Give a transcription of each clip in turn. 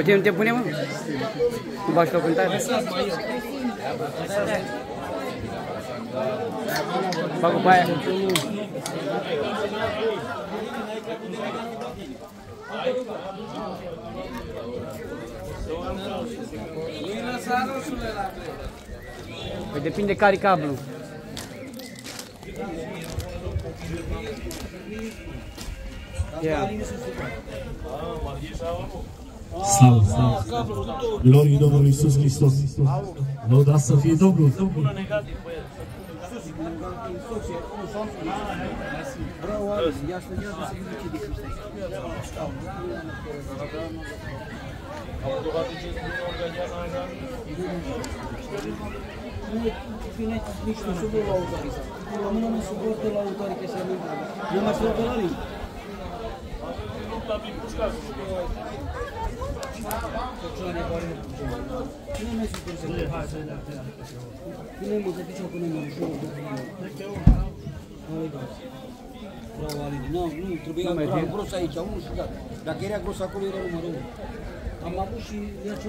Amin. Pe tine nu te pune, mă? Nu faci loc în tare? Fac cu aia. Păi depinde care cablu. Yeah. Slavă, slavă. Glorii Domnului Iisus Hristos. Lăudați să fie Domnul. Fine, nici nu suport la autorii. La mână nu suportă la autorii că se mâncă. Eu mă suport la limba. Nu, nu, trebuia bravo, gros aici, unul și gata. Dacă era gros acolo, era numărul unu. Am avut și ia ce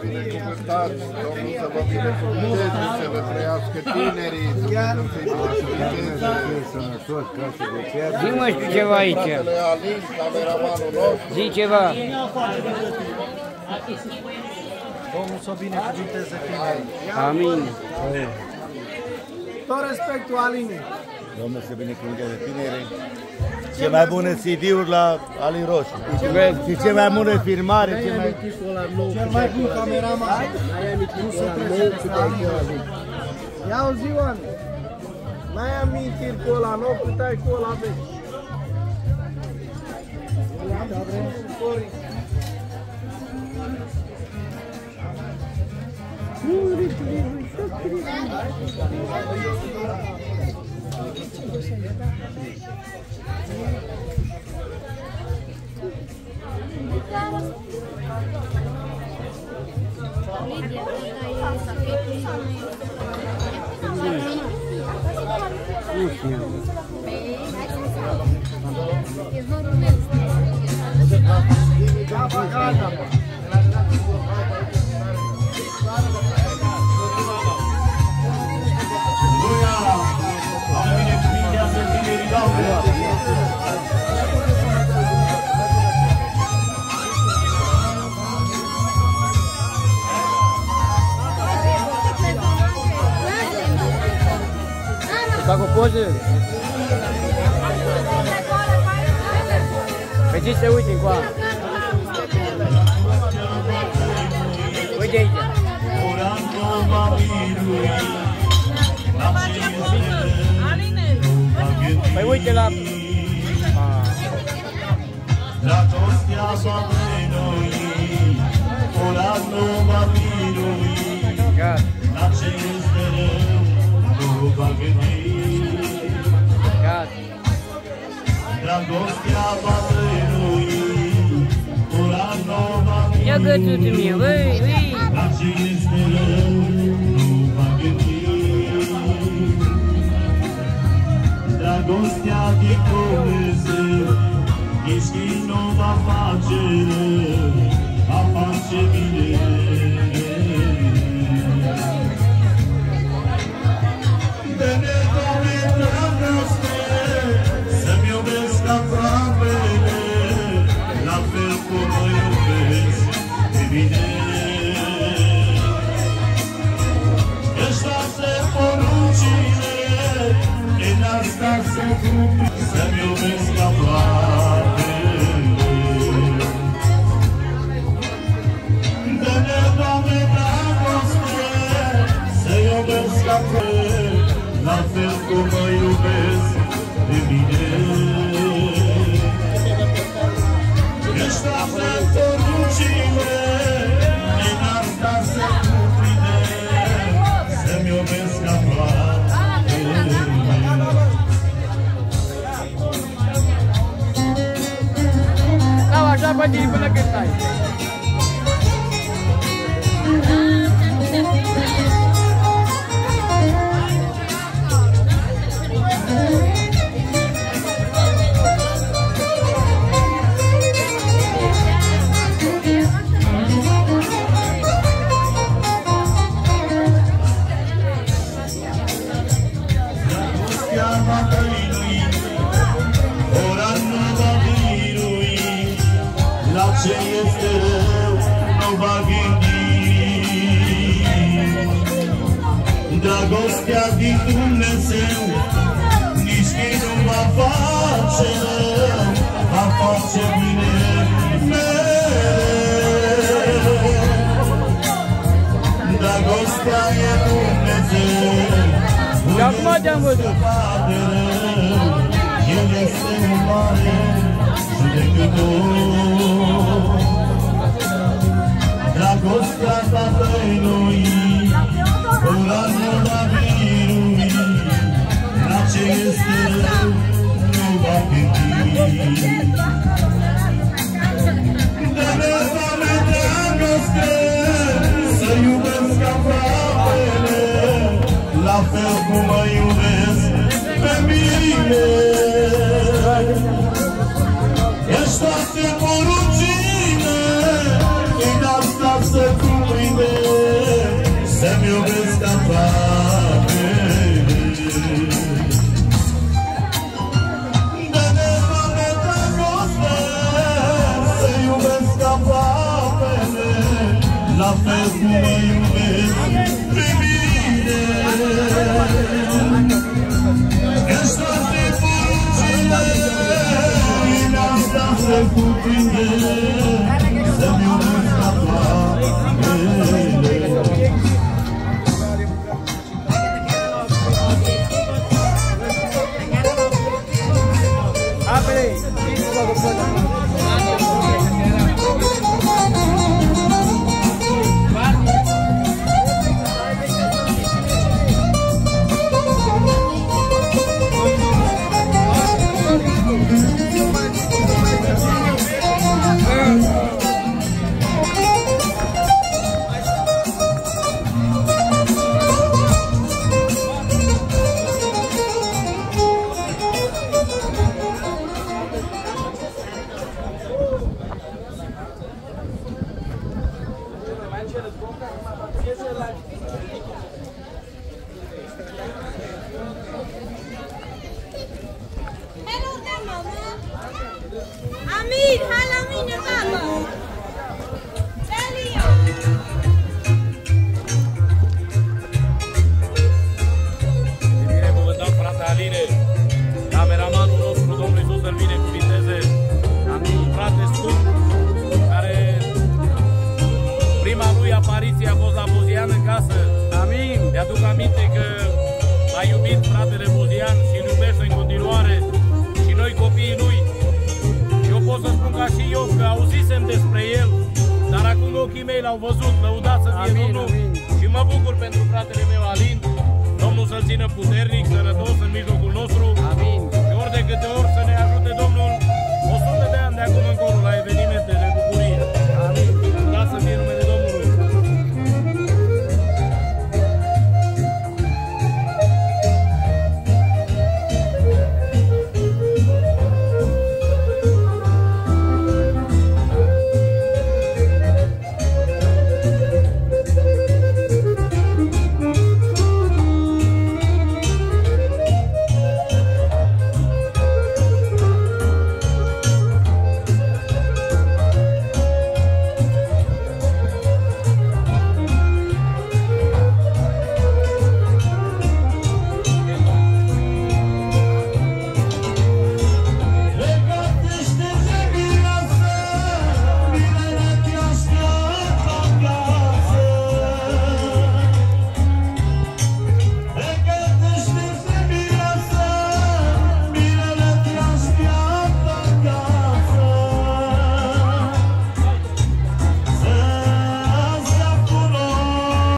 Binecuvântați, Domnul să vă binecuvânteze, să vă trăiască tinerii, Dumnezeu să-i binecuvânteze. Zi mă știu ceva aici. Fratele Alin, cameramanul nostru, Zi ceva. Domnul să binecuvânteze tinerii. Amin. Tot respectul Aline. Domnul să binecuvânteze tinerii. Ce mai bune CD-uri la Alin Roșu. Și ce mai bune filmare, ce mai... Cel mai bun cameraman. Nu se trece Ia o zi, oameni. N-ai amintiri cu ăla nou, cât ai cu ăla vechi. Nu știu. Binecuvintează Fac o poză? Pe ce se uite încoa? Uite aici. Orando va birui, Păi uite la... Dragostea va venui, orando va birui, Gata, la ce este rău, nu va gândi. Ce este rău, nu va gândi. Dragostea de Dumnezeu, nici nu va face rău, va face bine. La fel cum mă iubesc pe mine. Ești toată poruncile, din asta se cuprinde, să-mi iubesc aproape. Stau așa pe tine până când stai. Dragostea va ce este rău nu va gândi. Dragostea din Dumnezeu nici când nu va face rău, va face bine Și acum te-am văzut. el este un mare judecător. Dragostea Tatălui, ora nu va birui, la ce este rău nu va gândi. Dă-ne, Doamne, dragoste, să iubesc aproapele, la fel cum mă iubesc pe mine. Amir, hai la mine, mama. iubit fratele Muzian și îl iubește în continuare și noi copiii lui. Eu pot să spun ca și eu că auzisem despre el, dar acum ochii mei l-au văzut, lăudat să fie amin, Domnul amin. și mă bucur pentru fratele meu Alin, Domnul să-l țină puternic, sănătos în mijlocul nostru. Amin. Și ori de câte ori să ne ajute Domnul, 100 de ani de acum încolo la eveniment.